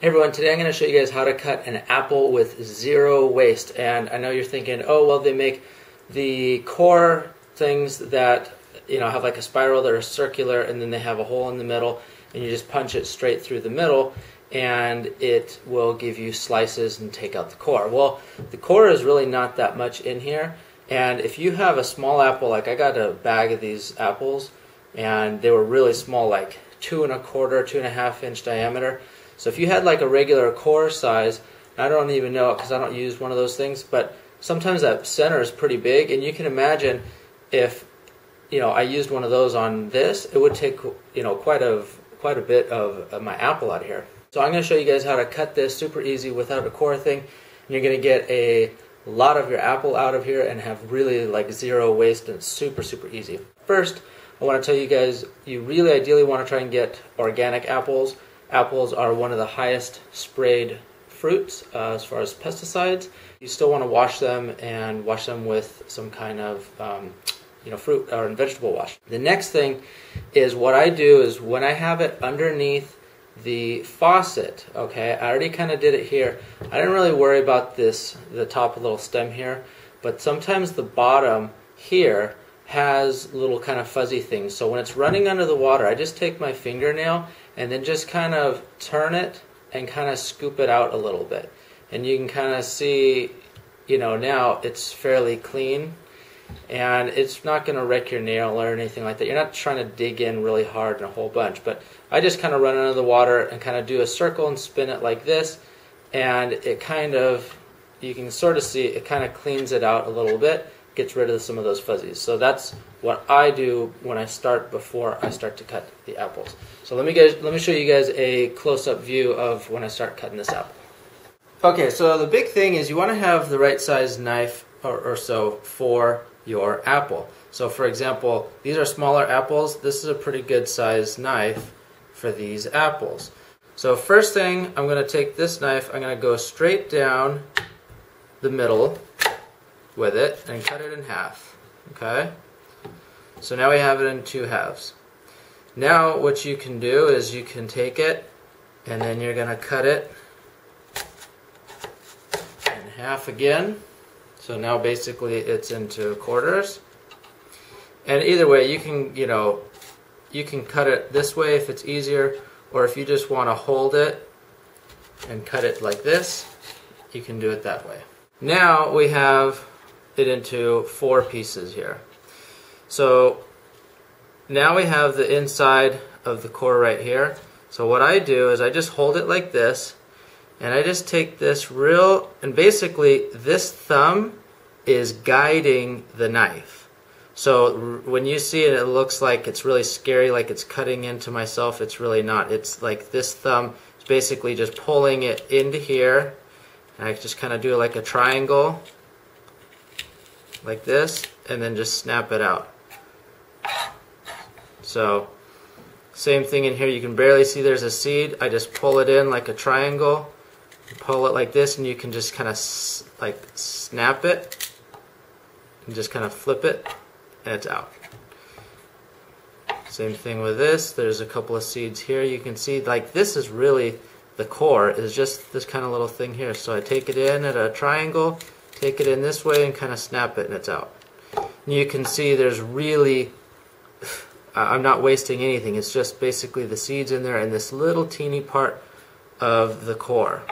Hey everyone, today I'm going to show you guys how to cut an apple with zero waste. And I know you're thinking, oh, well, they make the core things that, you know, have like a spiral that are circular and then they have a hole in the middle and you just punch it straight through the middle and it will give you slices and take out the core. Well, the core is really not that much in here. And if you have a small apple, like I got a bag of these apples and they were really small, like two and a quarter, two and a half inch diameter so if you had like a regular core size, I don't even know because I don't use one of those things, but sometimes that center is pretty big, and you can imagine if you know I used one of those on this, it would take you know quite a quite a bit of, of my apple out of here. So I'm going to show you guys how to cut this super easy without a core thing. And you're going to get a lot of your apple out of here and have really like zero waste and super super easy. First, I want to tell you guys you really ideally want to try and get organic apples Apples are one of the highest sprayed fruits uh, as far as pesticides. You still want to wash them and wash them with some kind of um, you know fruit or vegetable wash. The next thing is what I do is when I have it underneath the faucet, okay, I already kind of did it here. I didn't really worry about this, the top little stem here, but sometimes the bottom here has little kind of fuzzy things. So when it's running under the water, I just take my fingernail and then just kind of turn it and kind of scoop it out a little bit. And you can kind of see, you know, now it's fairly clean and it's not going to wreck your nail or anything like that. You're not trying to dig in really hard and a whole bunch, but I just kind of run under the water and kind of do a circle and spin it like this, and it kind of, you can sort of see, it kind of cleans it out a little bit gets rid of some of those fuzzies. So that's what I do when I start before I start to cut the apples. So let me guys, let me show you guys a close-up view of when I start cutting this apple. Okay, so the big thing is you want to have the right size knife or, or so for your apple. So for example, these are smaller apples. This is a pretty good size knife for these apples. So first thing, I'm going to take this knife, I'm going to go straight down the middle with it and cut it in half. Okay? So now we have it in two halves. Now what you can do is you can take it and then you're going to cut it in half again. So now basically it's into quarters. And either way, you can, you know, you can cut it this way if it's easier, or if you just want to hold it and cut it like this, you can do it that way. Now we have it into four pieces here. So now we have the inside of the core right here. So what I do is I just hold it like this and I just take this real, and basically this thumb is guiding the knife. So when you see it, it looks like it's really scary, like it's cutting into myself. It's really not. It's like this thumb is basically just pulling it into here. And I just kind of do like a triangle like this and then just snap it out. So same thing in here. You can barely see there's a seed. I just pull it in like a triangle, pull it like this, and you can just kind of like snap it and just kind of flip it and it's out. Same thing with this. There's a couple of seeds here. You can see like this is really the core is just this kind of little thing here. So I take it in at a triangle take it in this way and kind of snap it and it's out. And you can see there's really, I'm not wasting anything, it's just basically the seeds in there and this little teeny part of the core.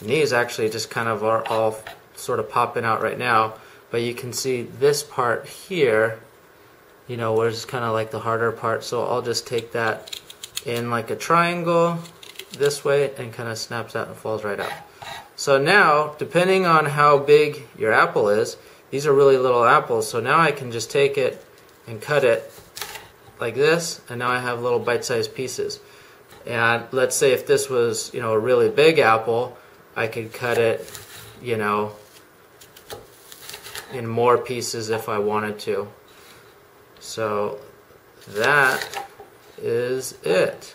And these actually just kind of are all sort of popping out right now, but you can see this part here, you know, where it's kind of like the harder part, so I'll just take that in like a triangle this way and kind of snaps out and falls right out. So now, depending on how big your apple is, these are really little apples, so now I can just take it and cut it like this, and now I have little bite-sized pieces. And let's say if this was, you know, a really big apple, I could cut it, you know, in more pieces if I wanted to. So that is it.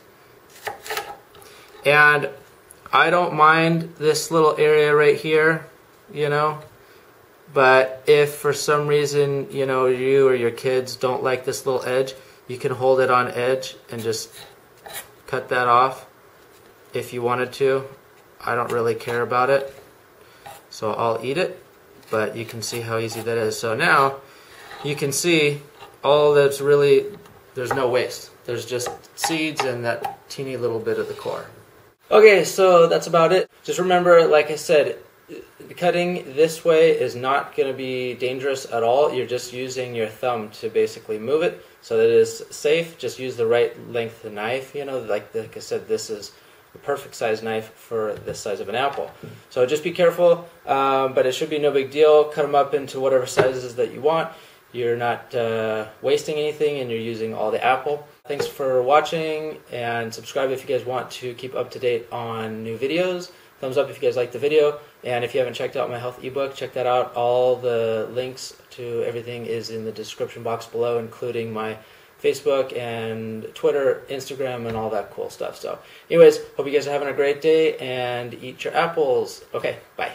And I don't mind this little area right here, you know, but if for some reason, you know, you or your kids don't like this little edge, you can hold it on edge and just cut that off if you wanted to. I don't really care about it, so I'll eat it. But you can see how easy that is. So now you can see all that's really there's no waste. There's just seeds and that teeny little bit of the core. Okay, so that's about it. Just remember, like I said, cutting this way is not going to be dangerous at all. You're just using your thumb to basically move it so that it is safe. Just use the right length of knife. You know, like, like I said, this is a perfect size knife for this size of an apple. So just be careful, um, but it should be no big deal. Cut them up into whatever sizes that you want. You're not uh, wasting anything and you're using all the apple. Thanks for watching and subscribe if you guys want to keep up to date on new videos. Thumbs up if you guys like the video. And if you haven't checked out my health ebook, check that out. All the links to everything is in the description box below, including my Facebook and Twitter, Instagram, and all that cool stuff. So, anyways, hope you guys are having a great day and eat your apples. Okay, bye.